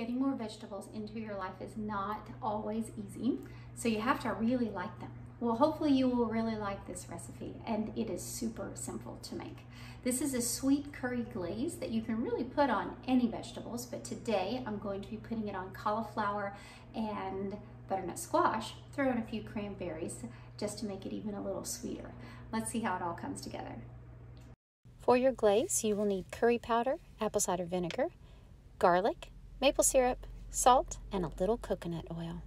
getting more vegetables into your life is not always easy, so you have to really like them. Well, hopefully you will really like this recipe and it is super simple to make. This is a sweet curry glaze that you can really put on any vegetables, but today I'm going to be putting it on cauliflower and butternut squash. Throw in a few cranberries just to make it even a little sweeter. Let's see how it all comes together. For your glaze, you will need curry powder, apple cider vinegar, garlic, maple syrup, salt, and a little coconut oil.